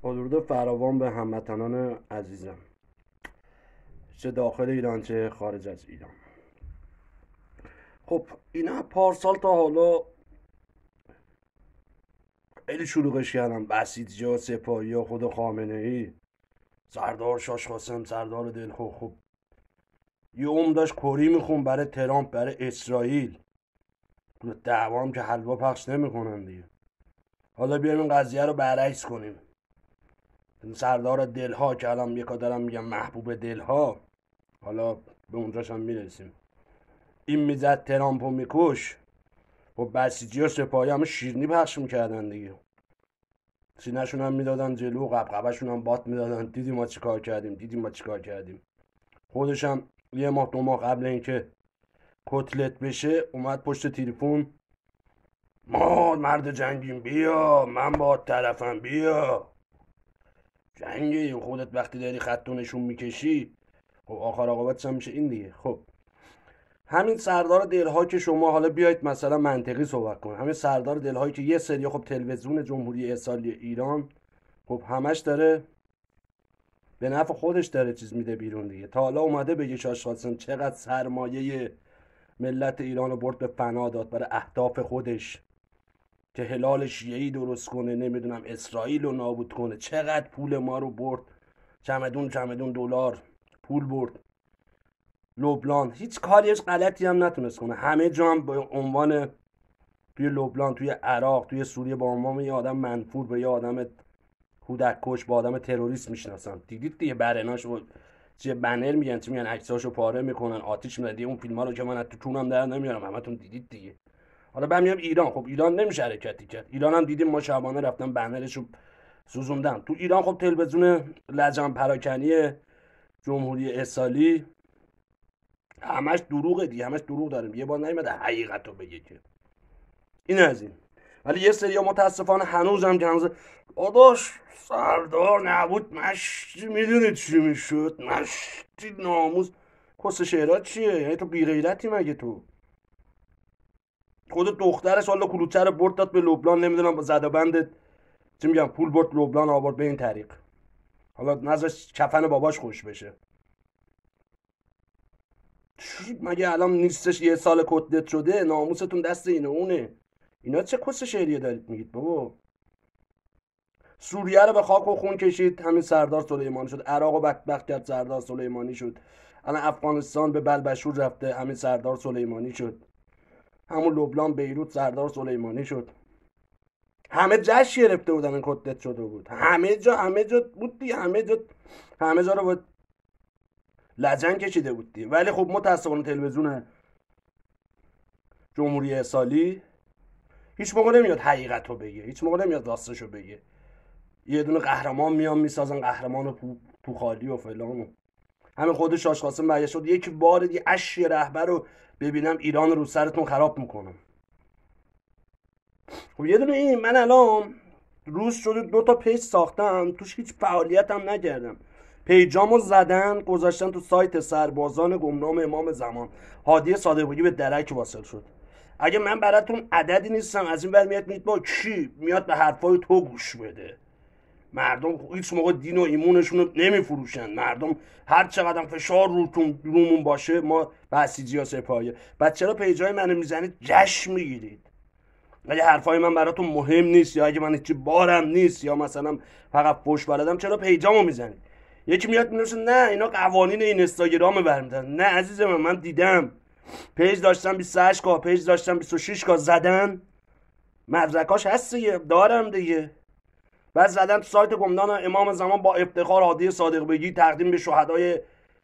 با درود فراوان به هموطنان عزیزم. چه داخل ایران چه خارج از ایران. خب اینا پارسال تا حالا خیلی شلوغش کردم بسیجی ها سپاهی ها خود خامنه ای سردار شاش قاسم سردار دلخو. خب یه اوم داشت کوری میخون برای ترامپ برای اسرائیل. دعوام که حلوا پخش نمی‌کنن دیگه. حالا بیایم این قضیه رو برعکس کنیم. سردار دلها که الان یکا دارم میگم محبوب دلها حالا به اونجاش هم می‌رسیم. این می‌زد ترامپ و میکش و خب بسیجی و سپاهی همه شیرنی پخش می‌کردن دیگه. سینهشون هم می‌دادن جلو قبقبشون هم بات می‌دادن. دیدی ما چیکار کردیم دیدی ما چیکار کردیم. خودش هم یه ماه دو ماه قبل اینکه کتلت بشه اومد پشت تلفن ما مرد جنگیم بیا من با طرفم بیا. جنگی خودت وقتی داری خط نشون می‌کشی. خب آخر عاقبتش هم میشه این دیگه. خب همین سردار دلها که شما حالا بیاید مثلا منطقی صحبت کنید. همین سردار دلهایی که یه سری خب تلویزیون جمهوری اسلامی ایران خب همش داره به نفع خودش داره چیز میده بیرون دیگه. تا حالا اومده بگه شاشقاسم چقدر سرمایه ملت ایران رو برد به فنا داد برای اهداف خودش. که هلال شیعی درست کنه نمی‌دونم اسرائیل رو نابود کنه. چقدر پول ما رو برد؟ چمدون چمدون دلار پول برد. لبنان هیچ کاریش غلطی هم نتونست کنه. همه جا هم به عنوان توی لبنان توی عراق توی سوریه با عنوان یه آدم منفور به یه آدم کودک کش با آدم تروریست می‌شناسن. دیدید دیگه برناش و چه بنر میگن چه میگن عکساشو پاره می‌کنن آتیش میدن اون فیلم ها رو که من تو چونم در نمیارم. همتون دیدید دیگه. حالا برمیام ایران خب ایران نمیشه حرکتی کرد. ایران هم دیدیم ما شبانه رفتن بنرشو سوزوندن. تو ایران خب تلویزیون لجن پراکنی جمهوری اسالی همش دروغه دیگه همش دروغ داریم یه بار نیومده حقیقت رو بگه که. این از این. ولی یه سری متاسفانه هنوز هم که هنوز آداش سردار نبود. مشتی می‌دونید چی می‌شد؟ مشتی ناموز کس شعرات چیه؟ یعنی تو بیغیرتی مگه تو؟ خود دخترش حالا کلوچه برد داد به لبنان نمی‌دونم با زده بند چی میگم؟ پول برد لبنان آورد به این طریق. حالا نظرش کفن باباش خوش بشه. مگه الان نیستش یه سال کتلت شده؟ ناموستون دست اینه اونه. اینا چه کس شعریه دارید میگید بابا؟ سوریه رو به خاک و خون کشید همین سردار سلیمانی شد. عراق و بدبخت کرد سردار سلیمانی شد. الان افغانستان به بلبشور رفته همین سردار سلیمانی شد. همون لبنان بیروت سردار سلیمانی شد. همه جشن گرفته بودن این کتلت شده بود. همه جا همه جا بود دیگه همه جا همه جا رو بود لجن کشیده بود دیگه. ولی خب متاسفانه تلویزیون جمهوری سالی هیچ موقع نمیاد حقیقت رو بگه. هیچ موقع نمیاد راستش رو بگه. یه دونه قهرمان میان می‌سازن قهرمان و تو خالی و فلان همین خود شاش قاسم شد یک بار دیگه اشی رهبر رو ببینم ایران رو سرتون خراب می‌کنم. خب یه دونه این من الان روز شده دو تا پیج ساختم توش هیچ فعالیت هم نکردم. پیجامو زدن گذاشتن تو سایت سربازان گمنام امام زمان. هادی صادقی به درک واصل شد. اگه من براتون عددی نیستم از این بر میاد میاد با کی؟ میاد به حرفای تو گوش بده. مردم هیچ موقع دین و ایمونشون رو نمیفروشن. مردم هر چقدر فشار روتون رومون باشه ما بسیجی یا سپاهیه. بعد چرا پیجای منو می‌زنید؟ جشن می‌گیرید. اگه حرفای من براتون مهم نیست یا اگه من هیچی بارم نیست یا مثلا فقط فوش بلدم چرا پیجامو می‌زنید؟ یکی میاد مینویسه نه اینا قوانین این اینستاگرام برمیدن نه عزیز من من دیدم. پیج داشتم 28 K پیج داشتم 26 K زدن. مدرکاش هست دیگه دارم دیگه. بعد زدن تو سایت گمنام امام زمان با افتخار هادی صادق بیگی تقدیم به شهدای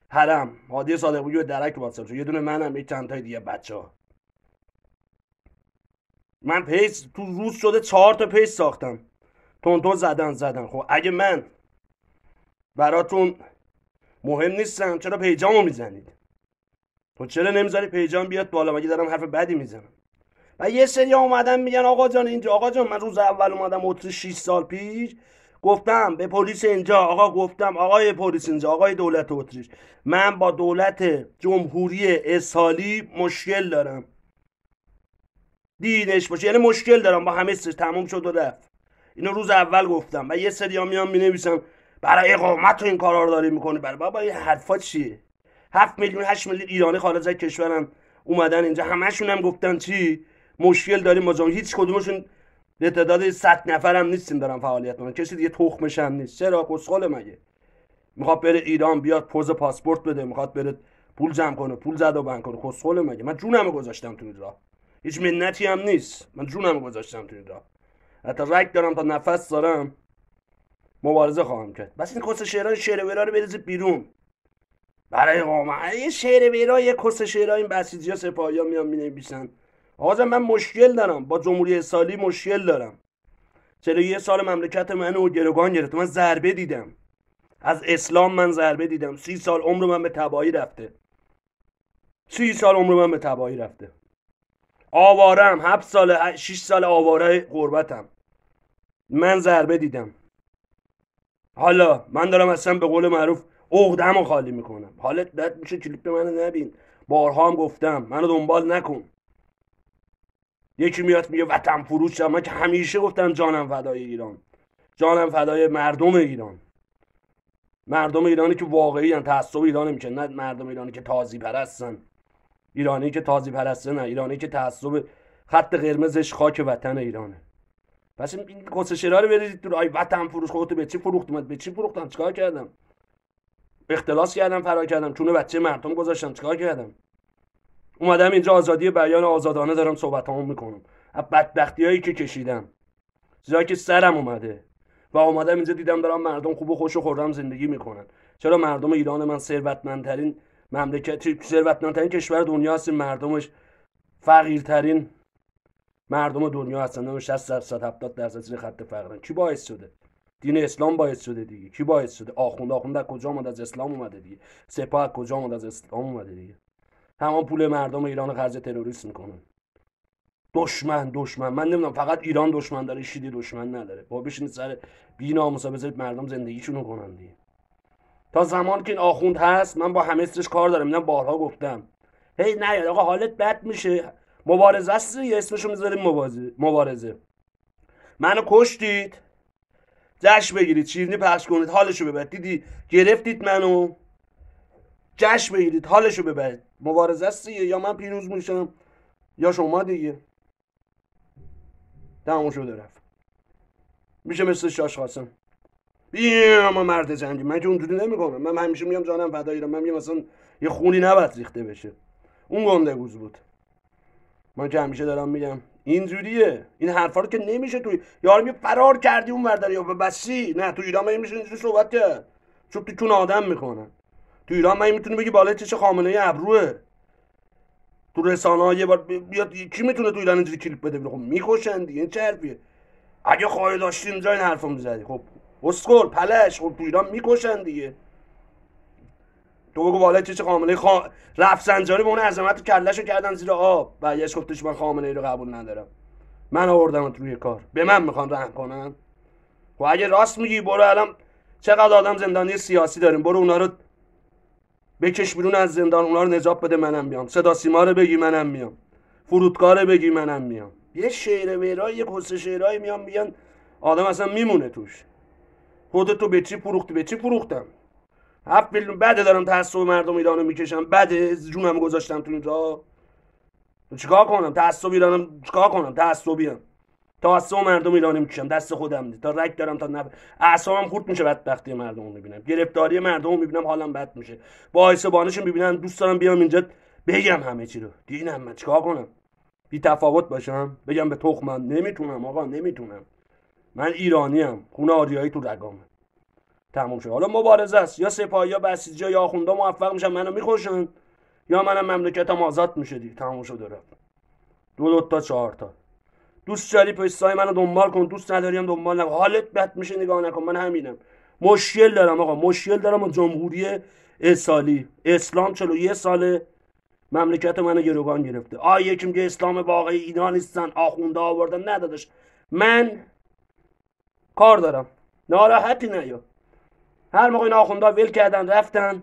حرم. هادی صادق بیگی درک واتساپ یه دونه منم یک چند تای دیگه بچه ها من پیج تو روز شده چهار تا پیج ساختم. تون زدن زدن. خب اگه من براتون مهم نیستم چرا پیجامو می‌زنید؟ تو چرا نمی‌ذاری پیجام بیاد بالا؟ مگه دارم حرف بدی می‌زنم؟ و یه سری اومدن میگن آقا جان اینجا آقا جان من روز اول اومدم اتریش 6 سال پیش. گفتم به پلیس اینجا آقا گفتم آقای پلیس اینجا آقای دولت اتریش. من با دولت جمهوری اسالی مشکل دارم. دینش باشه یعنی مشکل دارم. با همه تموم شد و رفت. اینو روز اول گفتم. و یه سری ها میان می‌نویسن برای اقامت تو این کارا رو داری می‌کنی. برای بابا این حرفا چیه؟ هفت میلیون هشت میلیون ایرانی خارج از کشورن. اومدن اینجا. همشون هم گفتن چی؟ مشکل داریم با هیچ کدومشون به تعداد 100 نفر هم نیستیم دارن فعالیت می‌کنن. کسی دیگه تخمش هم نیست. چرا؟ کسخل مگه؟ می‌خواد بره ایران بیاد پوز پاسپورت بده. می‌خواد بره پول جمع کنه پول زد و بند کنه. کسخل مگه؟ من جونمو گذاشتم تو این راه. هیچ منتی هم نیست. من جونمو گذاشتم تو این راه. حتی رک دارم تا نفس دارم. مبارزه خواهم کرد. بس این کس شعرهای شعر ورا رو بریزید بیرون. برای قوم. یه شعر ورا یه کس شعرها این بسیجی ها سپاهی ها میان آقا من مشکل دارم. با جمهوری اسلامی مشکل دارم. چرا یه سال مملکت منو گروگان گرفت من ضربه دیدم. از اسلام من ضربه دیدم. سی سال عمر من به تبایی رفته. سی سال عمر من به تبایی رفته. آوارم. هفت سال شیش سال آواره قربتم من ضربه دیدم. حالا من دارم اصلا به قول معروف عقدم خالی می‌کنم. حالت بد میشه کلیپ منو نبین. بارها هم گفتم. منو دنبال نکن. یکی میاد میگه وطن فروش من که همیشه گفتم جانم فدای ایران. جانم فدای مردم ایران. مردم ایرانی که واقعی هم تعصب ایران میشه نه مردم ایرانی که تازی پرستن. ایرانی که تازی پرسته نه. ایرانی که تعصب خط قرمزش خاک وطن ایرانه. پس این کسشرا رو برید تو آی وطن فروش. خودت به چی فروختم به چی فروختم؟ چیکار کردم؟ اختلاس کردم فرار کردم. چون بچه مردم گذاشتم چیکار کردم؟ اومدم اینجا آزادی بیان آزادانه دارم صحبتامو می‌کنم. از بدبختی هایی که کشیدم. چیزایی که سرم اومده. و اومدم اینجا دیدم دارم مردم خوب و خوش و خورم زندگی می‌کنن. چرا مردم ایران من ثروتمندترین مملکت ثروتمندترین کشور دنیا هست مردمش فقیرترین مردم دنیا هستن. 60 درصد 70 درصد زیر خط فقرن. کی باعث شده؟ دین اسلام باعث شده دیگه. کی باعث شده؟ آخوند آخوند از کجا اومد؟ از اسلام اومده دیگه. سپاه کجا اومد؟ از اسلام اومده دیگه. تمام پول مردم ایران خرج تروریست می‌کنن دشمن دشمن. من نمی‌دونم فقط ایران دشمن داره شیدی دشمن نداره. با بشین سر بی ناموسا بذارید مردم زندگیشونو کنن دیگه. تا زمان که این آخوند هست من با همه کار دارم. من بارها گفتم. هی نه آقا حالت بد میشه. مبارزه است یه اسمشو می‌ذاریم مبارزه. مبارزه. منو کشتید. جشن بگیرید شیرینی پخش کنید حالشو ببرید. دیدی گرفتید منو. جشن بگیرید حالشو ببرید. مبارزه است یا من پیروز میشم یا شما دیگه. تموم شده رفت. میشه مثل شاش خاصم بیا ما مرد جنگی من که اونجوری نمی‌کنم من همیشه میگم جانم فدایی من میگم مثلا یه خونی نباید ریخته بشه. اون گنده گوز بود. من که همیشه دارم میگم. اینجوریه این حرفا رو که نمیشه توی یارو می فرار کردی اون ورداری یا بسی. نه تو ایران میشه اینجوری صحبت کرد. چون تو چون آدم می‌کنن تو ایران من می‌تونی بگی بالای چش خامنه ابروه. تو رسانه یه بار بیاد کی می‌تونه تو ایران اینجوری کلیپ بده؟ خب می‌کشن دیگه این چه حرفیه؟ اگه خواهی داشتی اینجا این حرفو می‌زدی. خب اسکل پلش خب تو ایران می‌کشن دیگه. تو بگو بالای چه خامنه خا... رفسنجانی به اون عظمت کلشو کردن زیر آب. برگشت گفتش من خامنه ای رو قبول ندارم. من آوردم روی کار. به من می‌خوان رحم کنن. خب اگه راست میگی برو الان چقدر آدم زندانی سیاسی داریم برو اونا رو بکش بیرون از زندان اونا رو نجات بده منم میام صدا سیما رو بگی منم میام فرودکار بگی منم میام یه شعر ویرای یه کس شعرهایی میام میگن آدم اصلا میمونه توش. خودتو به چی فروختی؟ به چی فروختم؟ هفت میلیون بده دارم تعصب مردم ایرانو می‌کشم. بده جونم گذاشتم تو اینجا چیکار کنم؟ تعصب ایرانم چیکار کنم؟ تعصبیم تعصب مردم ایرانی می‌کشم دست خودم دی. تا رک دارم تا نب اعصابم خورد میشه بدبختی مردم می‌بینم. گرفتاری مردم رو می‌بینم حالم بد میشه. باعث بانش می‌بینم دوست دارم بیام اینجا بگم همه چی رو. دینم من چیکار کنم؟ بی تفاوت باشم؟ بگم به تخمم نمی‌تونم آقا نمی‌تونم. من ایرانیم خونه آریایی تو رگامه. تموم شد. حالا مبارزه است. یا سپاهی یا بسیجی یا آخوندا موفق میشن منو می‌کشن. یا منم مملکتم آزاد میشه دیگه. تموم شد دو دو تا چهار تا. دوست داری پستای منو دنبال کن دوست نداریم دنبال نکن. حالت بد میشه نگاه نکن. من همینم. مشکل دارم آقا مشکل دارم با جمهوری اسالی اسلام یه ساله. مملکت منو گروگان گرفته. آ یکی میگه اسلام واقعی اینا نیستن. آخونده آوردن. ندادش من کار دارم. ناراحتی نیا. هر موقع این آخونده ول کردن رفتن.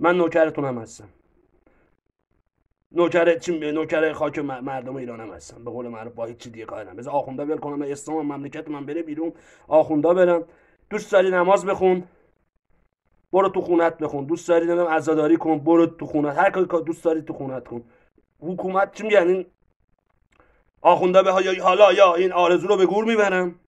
من نوکرتونم هستم. نوکر نوکر خاک مردم ایران هم هستم به قول معروف با هیچ دیگه کار ندارم بذار آخوندا ول کنم. اسلام مملکت من بره بیرون. آخوندا برم. دوست داری نماز بخون؟ برو تو خونت بخون. دوست داری نمی‌دونم عزاداری کن. برو تو خونت. هر کاری دوست داری تو خونت کن. حکومت چی میگن این آخونده به حالا یا این آرزو رو به گور می‌برم؟